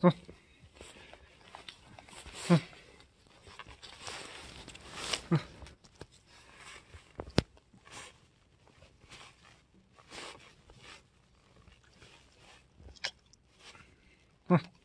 走，走，走，走。